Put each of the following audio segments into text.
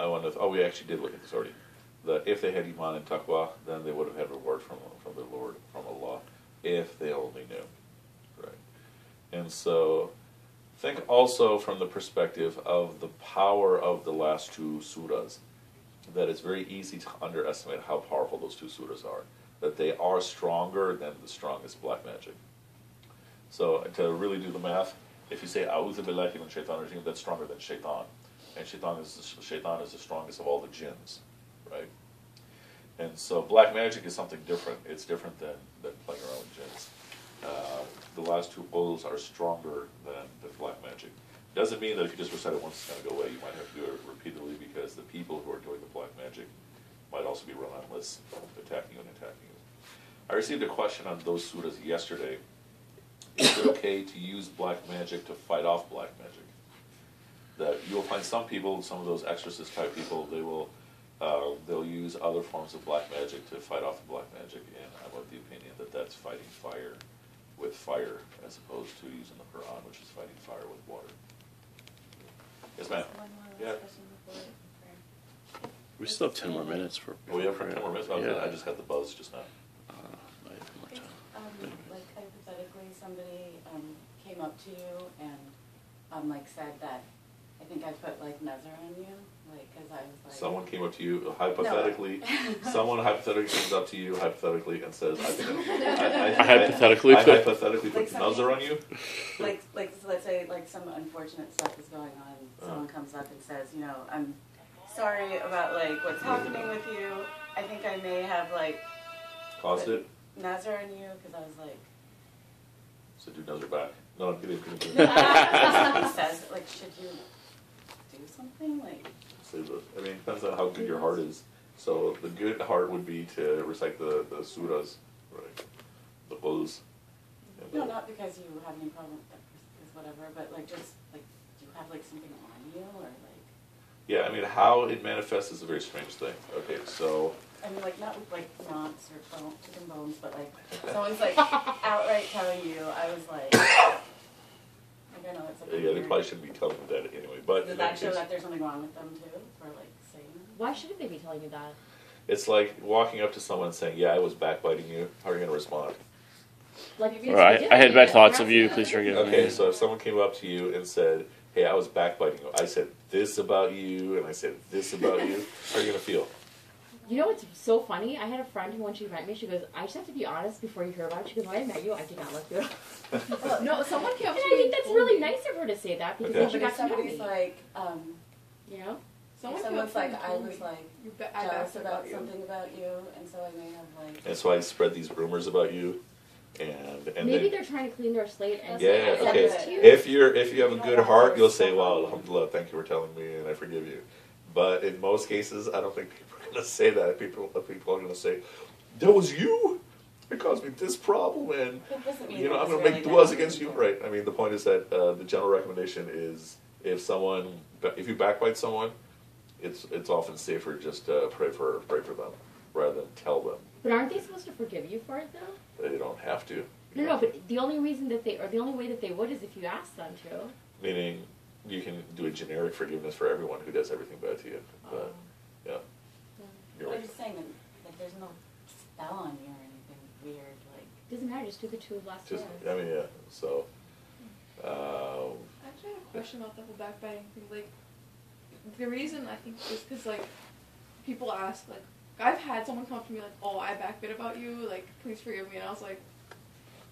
I wonder, if- oh, we actually did look at this already. That if they had Iman and Taqwa, then they would have had reward from, from the Lord, from Allah, if they only knew. Right. And so, think also from the perspective of the power of the last two surahs, that it's very easy to underestimate how powerful those two surahs are. That they are stronger than the strongest black magic. So to really do the math, if you say A'udhu billahi min shaitan that's stronger than shaitan. And shaitan is, the, shaitan is the strongest of all the jinns, right? And so black magic is something different. It's different than, than playing around with jinns. Uh, the last two quls are stronger than, than black magic. Doesn't mean that if you just recite it once, it's going to go away. You might have to do it repeatedly because the people who are doing the black magic might also be relentless, attacking you and attacking you. I received a question on those surahs yesterday. Is it okay to use black magic to fight off black magic? That you will find some people, some of those exorcist type people, they will uh, they'll use other forms of black magic to fight off the black magic, and I'm of the opinion that that's fighting fire with fire as opposed to using the Quran, which is fighting fire with water. Yes, ma'am. One more last Yeah. question before prayer. We still have ten more minutes for. Oh, we have ten more minutes. Okay, Yeah. I just got the buzz just now. Uh, I have more If, time. um, like hypothetically, somebody, um, came up to you and, um, like said that, I think I put like Nazar on you, like, cause I was like. Someone came up to you hypothetically. someone hypothetically comes up to you hypothetically and says, "I think I, I, I hypothetically I, put- hypothetically Like put something- Nazar on you." Like, like, so let's say like some unfortunate stuff is going on, someone Uh. comes up and says, you know, I'm sorry about like what's happening with you. I think I may have like Caused it. Nazar on you, cause I was like, So do Nazar back. No, I'm kidding. kidding, kidding. somebody says, like, should you do something, like? The- I mean, it depends on how good your heart is. So the good heart would be to recite the, the surahs, right? The quls. No, not because you have any problem with that person, whatever, but like just like, do you have like something on you or like? Yeah, I mean, how it manifests is a very strange thing. Okay, so I mean, like not with like knots or bone, chicken bones, but like someone's like outright telling you. I was like, I know it's like. yeah, they probably shouldn't be telling that anyway. But Does that show that there's something wrong with them too, or like saying? Why shouldn't they be telling you that? It's like walking up to someone and saying, "Yeah, I was backbiting you." How are you going to respond? Like, if you Or I, I had bad thoughts of you. Please forgive me. Okay, so if someone came up to you and said, "Hey, I was backbiting you," I said this about you, and I said this about you. How are you going to feel? You know what's so funny? I had a friend who, when she met me, she goes, "I just have to be honest before you hear about it." She goes, "When I met you, I did not look good." and No, someone came up I to me. think that's really me- nice of her to say that because Okay. then she But got if to know somebody's me. like, um, You know? Someone if someone's like, I was like "You ba- I jealous about about you." something about you, and so I may have like. That's why I spread these rumors about you, and and Maybe then they're trying to clean their slate and yeah, say, okay. this to you." If you're if you have a good heart, you'll say, step "Well, alhamdulillah, thank you for telling me, and I forgive you." But in most cases, I don't think people are going to say that. People people are going to say, "That was you." It caused me this problem, and It doesn't mean you know, I'm going to make really duas against you, right? I mean, the point is that uh, the general recommendation is if someone, if you backbite someone, it's it's often safer just to pray for pray for them rather than tell them. But aren't they supposed to forgive you for it though? They don't have to. No, no. But the only reason that they, or the only way that they would, is if you ask them to. Meaning, you can do a generic forgiveness for everyone who does everything bad to you. But yeah, you're I'm right. just saying that like there's no spell on you or anything weird like. Doesn't matter. Just do the two of last Just. I mean, yeah. So, um, I actually had a question about the whole backbiting thing. Like, the reason I think is because like people ask like I've had someone come up to me like, "Oh, I backbit about you. Like, please forgive me," and I was like,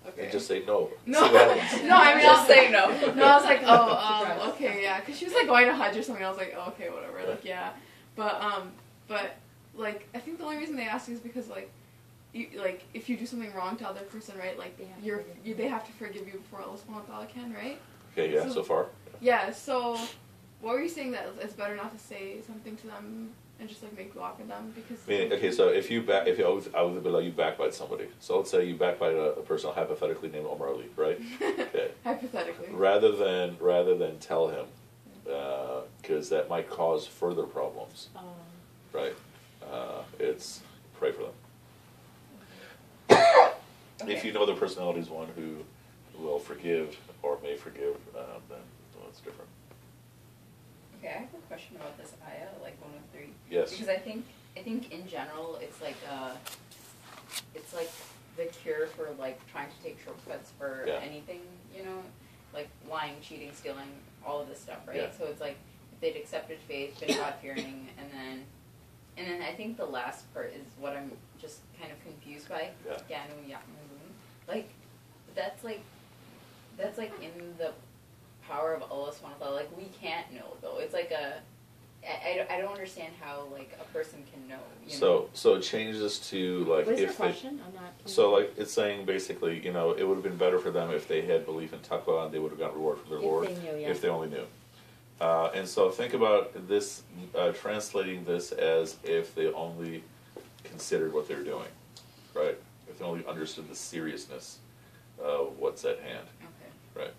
"Okay." and just say no. no, See what happens. no. I mean, Just I was say no. No, I was like, "Oh, um, okay, yeah," because she was like going to Hajj or something. I was like, oh, "Okay, whatever." Like, yeah, but um, but like I think the only reason they ask is because like. You, like if you do something wrong to other person, right? Like They have to you're, forgive you, you. they have to forgive you before Allah Subhanahu wa Taala can, right? Okay, yeah. So- So far, Yeah, so what were you saying that it's better not to say something to them and just like make dua for them because Meaning, okay, so if you back, if you always, I would like you backbite somebody. So let's say you backbite a, a person hypothetically named Umar Ali, right? Okay. hypothetically. rather than rather than tell him, because that might cause further problems, Um, right? It's pray for them. If you know the personality is one who will forgive or may forgive, um, then well, it's different. Okay, I have a question about this ayah, like one of three. Yes. Because I think I think in general it's like uh it's like the cure for like trying to take shortcuts for Yeah. anything, you know, like lying, cheating, stealing, all of this stuff, right? Yeah. So it's like if they'd accepted faith, been God fearing, and then and then I think the last part is what I'm just kind of confused by. Yeah. Like that's like that's like in the power of Allah subhanahu wa ta'ala. Like we can't know though. It's like a I, I, don't- I don't understand how like a person can know. You know? So so it changes to like What is your if they question? I'm not. so like it's saying basically you know it would have been better for them if they had belief in taqwa and they would have got reward from their If Lord they knew, yeah. if they only knew. Uh, and so think about this, uh, translating this as if they only considered what they're doing, right? If they only understood the seriousness of what's at hand, Okay. right?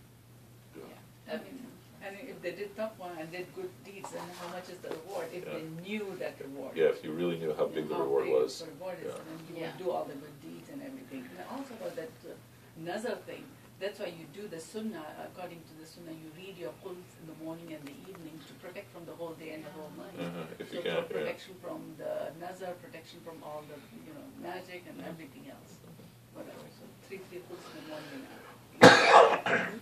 Yeah. I mean, and if they did taqwa and did good deeds, then how much is the reward? If Yeah. they knew that reward. Yeah, if you really knew how big the how reward big was. The reward is, yeah. and then you Yeah. will do all the good deeds and everything. And also about that uh, nazar thing, that's why you do the sunnah, according to the sunnah, you read your quls in the morning and the evening to protect from the whole day and the whole night. If you so can, for yeah. protection from the nazar, protection from all the, you know, magic and Mm-hmm. everything else. Whatever, so three, three quls in the morning and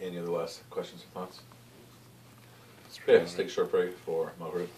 Any other last questions or thoughts? It's Okay, pretty let's take a short break for Maghrib.